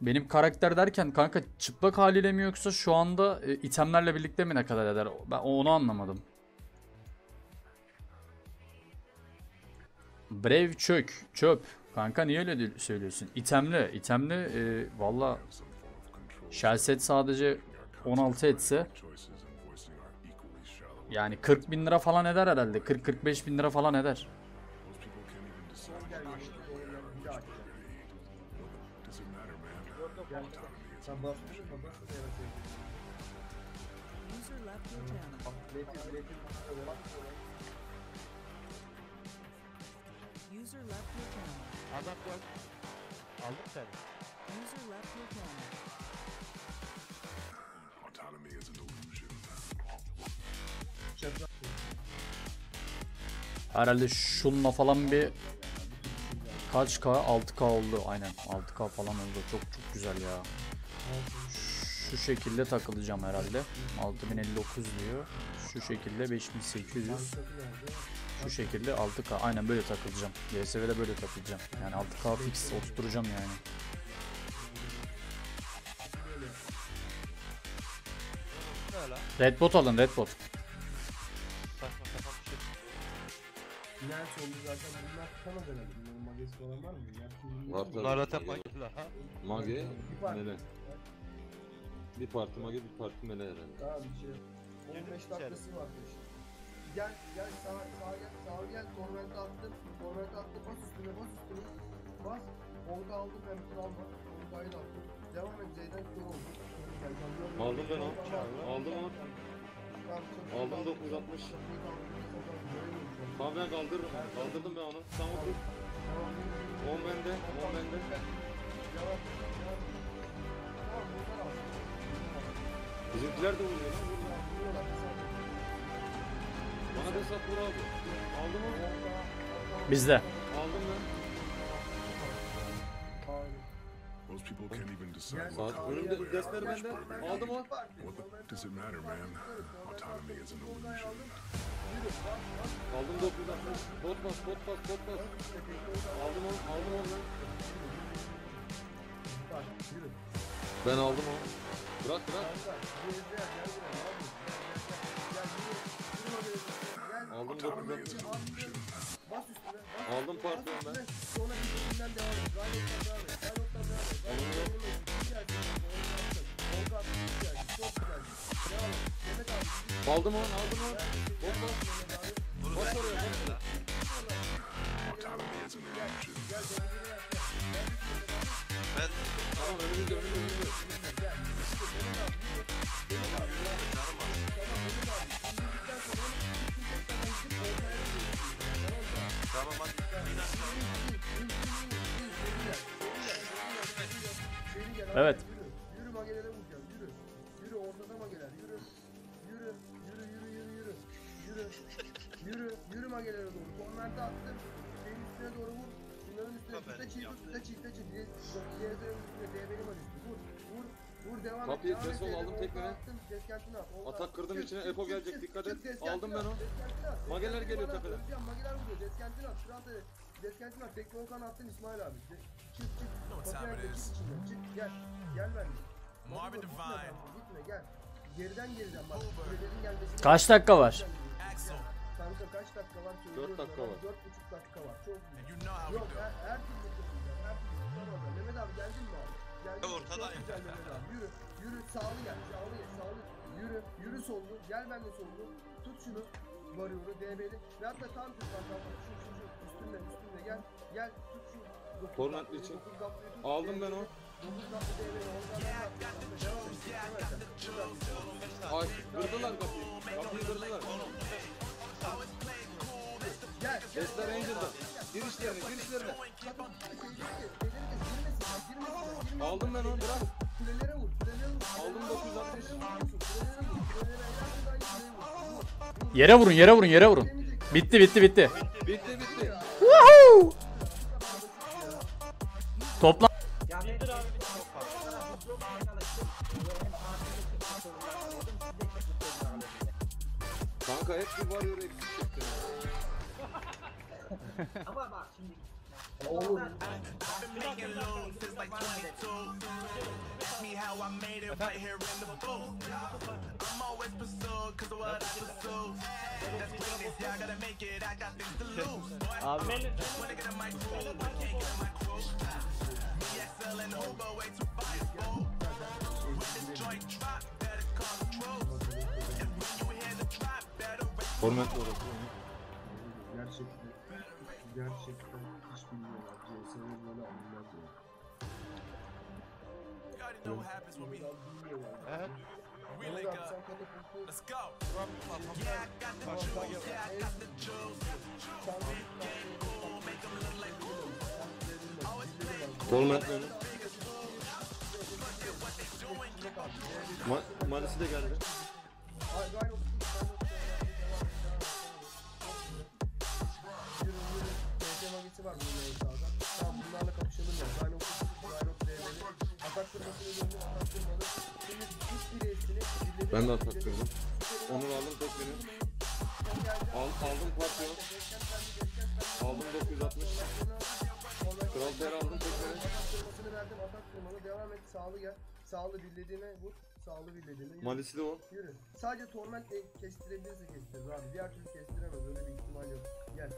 Benim karakter derken kanka çıplak haliyle mi yoksa şu anda e, itemlerle birlikte mi ne kadar eder? Ben onu anlamadım. Brave çök, çöp. Kanka niye öyle söylüyorsun? İtemli, itemli e, valla Shellset sadece 16 etse yani 40 bin lira falan eder herhalde. 40-45 bin lira falan eder. Sen mı? User left your channel. User left your channel. Adam yok. Aldım seni. User left your channel. Herhalde şununla falan bir kaç K? 6K oldu. Aynen 6K falan oldu. Çok çok güzel ya. Şu şekilde takılacağım herhalde. 6059 diyor. Şu şekilde 5800. Şu şekilde 6K. Aynen böyle takılacağım. DSV'de böyle takılacağım. Yani 6K fix oturtacağım yani. Ne lan? Red bot alın red Final oldu zaten bunlar herhalde. Bunların magesi falan var mı? Bunlar Var bilmiyorum. Bunlar zaten magiler ha. Mage, Bir parti. mele. Bir parti mage, bir parti mele herhalde. Tamam bir şey. yok. 15 içeri. dakikası varmış. Gel gel sağ sağ gel sağ gel torment attım. Torment attım bas üstüne bas üstüne. Bas. Onka aldım ben bütün alma. Onkayı da attım. Devam et Z'den kör oldu. Aldım ben onu. Aldım Aldım tamam. 960. Çok iyi kaldı. Göremiyorum şu an. Tamam ben kaldırırım. Kaldırdım ben onu. Dur. Tamam, 10 bende, 10 bende. Bizimkiler de vuruyor lan. Bana da sap vur abi. Aldım onu. Bizde. People can't even decide Saat önümde dersler bende. Aldım onu. what does it matter, man? Autonomy is an illusion. Aldım 960. Bot bas, bot bas, bot bas. Aldım onu, aldım onu ben. Aldım onu. Bırak bırak. Aldım Autonomy 960. is an illusion. Bas üstüne, bas Aldım üstüne. Sonra bir. Gayretten devam et. Devam et. Devam et. Aldım onu, aldım onu. An illusion. Gel, denizini yap. Gel. Tamam önümüzde, önümüzde, önümüzde. Evet. Yürü, yürü magelere vuracağım, yürü. Yürü ortada mageler, yürü. Yürü, yürü, yürü, yürü, yürü. Yürü, yürü, yürü magelere doğru. Konverte attım. Şeyin üstüne doğru vur. Şunların üstüne, üstte çift, üstte çift, üstte çift. Diğerinin üstüne, DB'nin var üstüne. Vur, vur, vur, devam et. Kapıyı devam et, aldım Volkan. Atak kırdım içine, Eko gelecek, dikkat et. Aldım ben onu. Mageler geliyor tepeden. Mageler vuruyor, deskentini at, Fırat Deskentini at, tekme Volkan attın İsmail abi. De- Çık, çık. Kapıyı aç, çık içinden, çık, gel. Gel benimle. Marvin Divine. Gitme gel. Geriden geriden bak. Kulelerin gelmesine. Kaç dakika var? Kanka kaç dakika var söylüyorum. Dört dakika sana. var. Dört buçuk dakika var. Çok iyi. Yok her, her türlü tutacağım. Her türlü tutacağım. Mehmet abi geldin mi abi? Geldin. Ortadayım. Çok güzel Mehmet abi. Yürü. Yürü sağlı gel. Sağlı gel. Sağlı. Yürü. Yürü sollu. Gel ben de sollu. Tut şunu. Varıyordu. DB'li. Ve hatta tam tut bak. bak. Şu şu şu. Üstünde üstünde gel. Gel. Tut şu. Dokuz için. dokuz dakikayı tut. Aldım ben o. Dokuz dakika DB'li. Ondan ben attım. Devam et. Devam et. Ay kırdılar kapıyı. Kapıyı kırdılar. Gel. Esler Angel'da. Girişlerine, girişlerine. Aldım ben onu, bırak. Kulelere vur, kulelere vur. Aldım 960. Kulelere vur, kulelere ayağını da kuleye vur. Yere vurun yere vurun yere vurun. Bitti bitti bitti. Bitti bitti. Toplam Kanka hep bir varıyor eksik çekti. Ama bak şimdi how I made it right here in the booth. I'm always pursued because of what I pursue. That's yeah, I gotta make it, I got things to lose. Boy, get in my crew, I can't get in my crew. Me, and Uber way too. When this joint drop, better call the. And when you hear the drop, better Let's go. Formatlı önü. Ma Malisi de geldi. Hayır, hayır, Ben de atak kırdım. Onur aldım tekmeni. Al, aldım Papyon. Aldım 960. Kral Ter aldım. Atak kırmasını verdim, atak kırmalı. Devam et, sağlı gel. Sağlı birlediğine vur. Sağlı birlediğine yürü. Malisi de on. Yürü. Sadece torment de kestirebilirse kestiririz abi. Diğer türlü kestiremez. Öyle bir ihtimal yok. Gel.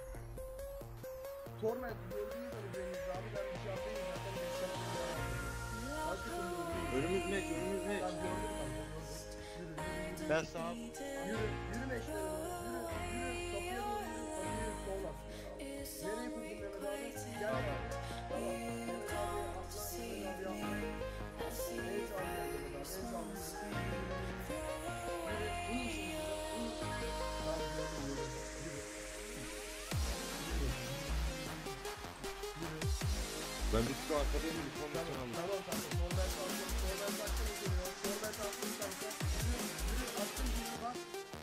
Torment gördüğünüz üzerinizde abi. Ben bir şey yapayım zaten Önümüz ne? Önümüz ne? Ben gördüm kanka, gördüm. Yürü, yürü, yürü. Ben sağ Yürü, yürü meşlerine. Yürü, yürü. Kapıya doğru yürü. Kapıyı sol at. Nereye kurdun Mehmet abi? Gel abi. Tamam. Mehmet abi Ben bir tık arkadayım. Bir Tamam, aldım. tamam kalkın. Normal kalkın. geliyor. Normal kalkın kanka. Yürü, yürü. Attın şimdi bak.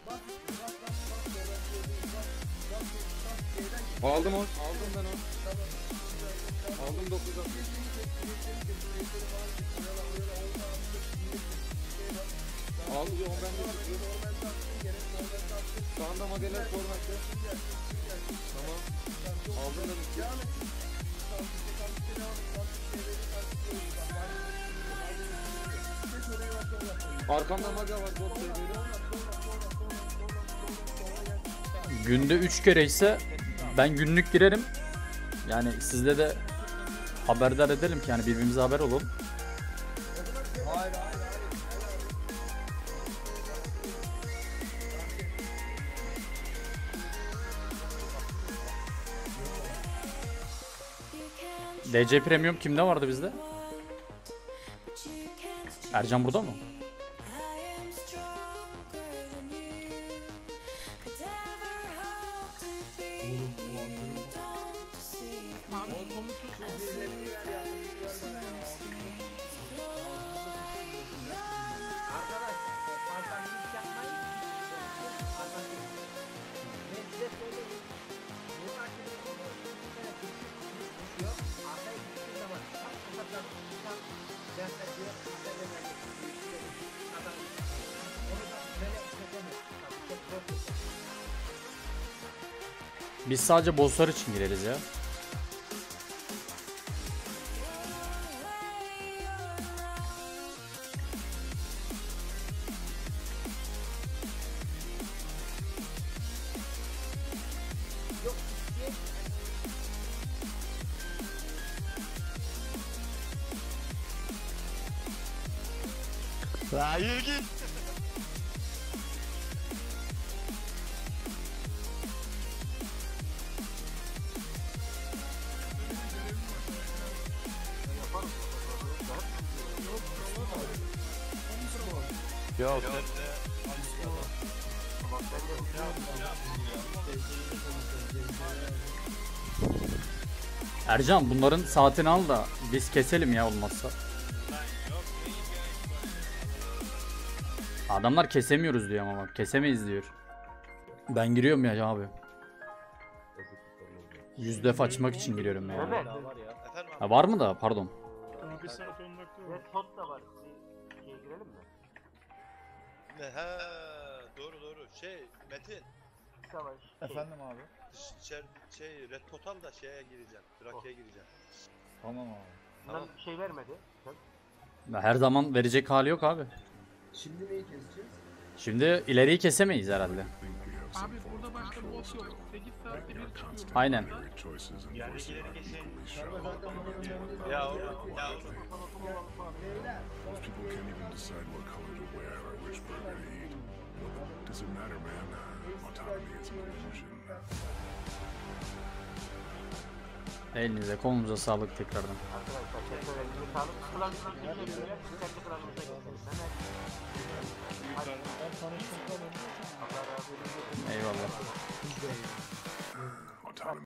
Bak, bak, bak, bak. Normal gördüğün bak. Bak, bak. Şeyden git. Aldım on. Aldım ben on. Tamam. Tamam. Aldım 960. Birisini çek, birisini çek, birisini falan çek. Oyala, oyala, oyala, attın. Yürü. Şey bak. Tamam. Aldım. Yo ben de tutuyorum. normal kalktın gene. Normal kalktın. Şu anda gel, gel. Tamam. Tamam, Aldım ben. Devam et. Arkamda maga var. Bot. Günde 3 kere ise ben günlük girerim. Yani sizde de haberdar edelim ki yani birbirimize haber olalım. DC Premium kimde vardı bizde? Ercan burada mı? Biz sadece bosslar için gireriz ya. Hayır git. Yok Ercan bunların saatini al da biz keselim ya olmazsa. Adamlar kesemiyoruz diyor ama bak kesemeyiz diyor. Ben giriyorum ya abi. Yüz defa açmak için giriyorum ya. Ha, var mı da pardon. Ne he doğru doğru şey Metin Savaş. Efendim abi. Şey, şey Red Total da şeye gireceğim. Trakya'ya gireceğim. Tamam abi. Bundan bir şey vermedi. Ya Her zaman verecek hali yok abi. Şimdi neyi keseceğiz? Şimdi ileriyi kesemeyiz herhalde. Abi burada başka bot yok. 8 saatte bir çıkıyor. Aynen. Ya Does it matter, man? Uh, autonomy is an illusion. Elinize kolunuza sağlık tekrardan. Eyvallah.